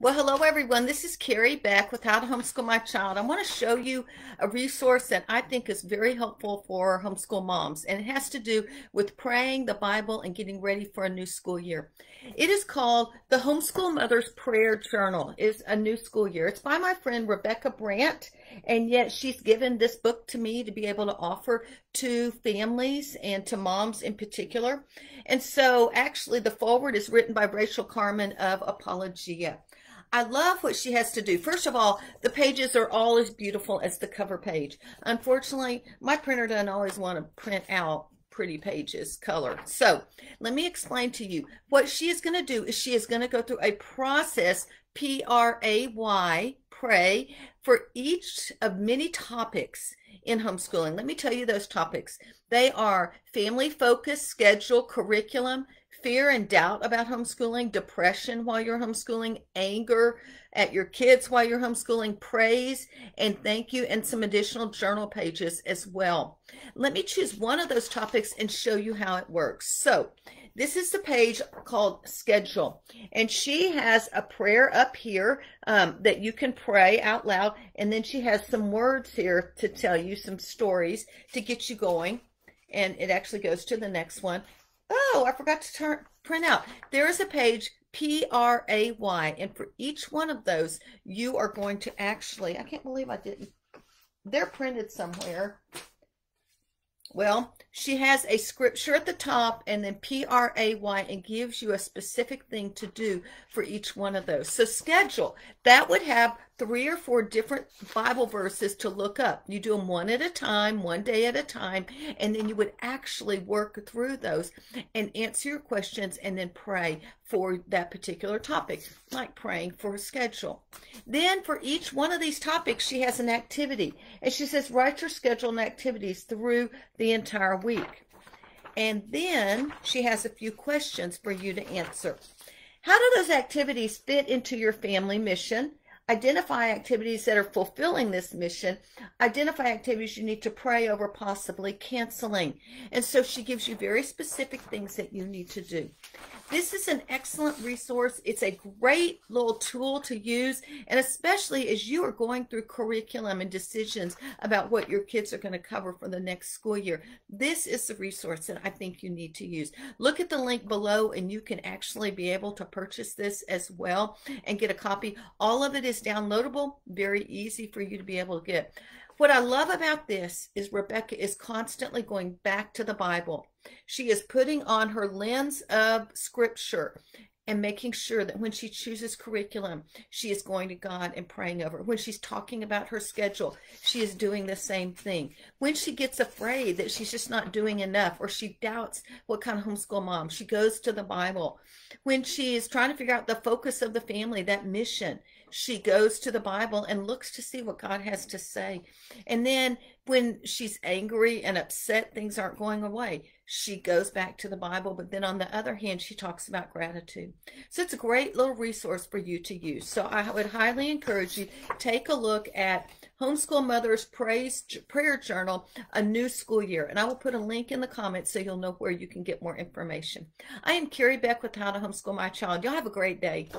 Well, hello everyone. This is Kerry Beck with How to Homeschool My Child. I want to show you a resource that I think is very helpful for homeschool moms, and it has to do with praying the Bible and getting ready for a new school year. It is called the Homeschool Mother's Prayer Journal. It's a new school year. It's by my friend Rebecca Brandt, and yet she's given this book to me to be able to offer to families and to moms in particular. And so actually the forward is written by Rachael Carman of Apologia. I love what she has to do. First of all, the pages are all as beautiful as the cover page. Unfortunately, my printer doesn't always want to print out pretty pages color. So let me explain to you. What she is going to do is she is going to go through a process, P-R-A-Y, pray, for each of many topics in homeschooling. Let me tell you those topics. They are family focus, schedule, curriculum, fear and doubt about homeschooling, depression while you're homeschooling, anger at your kids while you're homeschooling, praise and thank you, and some additional journal pages as well. Let me choose one of those topics and show you how it works. So this is the page called schedule. And she has a prayer up here um, that you can pray out loud. And then she has some words here to tell you some stories to get you going. And it actually goes to the next one. Oh, I forgot to turn print out. There is a page P-R-A-Y, and for each one of those, you are going to actually, I can't believe I didn't, they're printed somewhere. Well, she has a scripture at the top and then P-R-A-Y and gives you a specific thing to do for each one of those. So schedule, that would have three or four different Bible verses to look up. You do them one at a time, one day at a time, and then you would actually work through those and answer your questions and then pray for that particular topic, like praying for a schedule. Then for each one of these topics, she has an activity. And she says, write your schedule and activities through the entire week. And then she has a few questions for you to answer. How do those activities fit into your family mission? Identify activities that are fulfilling this mission. Identify activities you need to pray over possibly canceling. And so she gives you very specific things that you need to do. This is an excellent resource. It's a great little tool to use, and especially as you are going through curriculum and decisions about what your kids are going to cover for the next school year. This is the resource that I think you need to use. Look at the link below, and you can actually be able to purchase this as well and get a copy. All of it is downloadable, very easy for you to be able to get. What I love about this is Rebecca is constantly going back to the Bible. She is putting on her lens of scripture and making sure that when she chooses curriculum, she is going to God and praying over. When she's talking about her schedule, she is doing the same thing. When she gets afraid that she's just not doing enough or she doubts what kind of homeschool mom, she goes to the Bible. When she is trying to figure out the focus of the family, that mission, she goes to the Bible and looks to see what God has to say. And then when she's angry and upset, things aren't going away. She goes back to the Bible, but then on the other hand, she talks about gratitude. So it's a great little resource for you to use. So I would highly encourage you take a look at Homeschool Mother's Praise Prayer Journal, a new school year. And I will put a link in the comments so you'll know where you can get more information. I am Kerry Beck with How to Homeschool My Child. Y'all have a great day.